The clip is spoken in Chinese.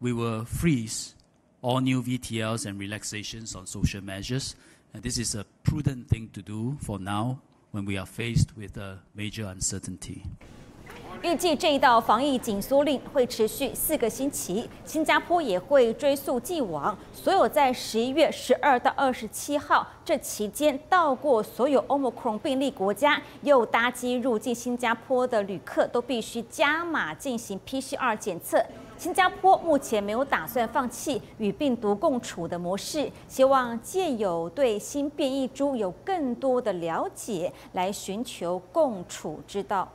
we will freeze all new VTLs and relaxations on social measures. And this is a prudent thing to do for now when we are faced with a major uncertainty. 预计这一道防疫紧缩令会持续四个星期，新加坡也会追溯既往，所有在十一月十二到二十七号这期间到过所有 Omicron 病例国家又搭机入境新加坡的旅客，都必须加码进行 PCR 检测。新加坡目前没有打算放弃与病毒共处的模式，希望借有对新变异株有更多的了解，来寻求共处之道。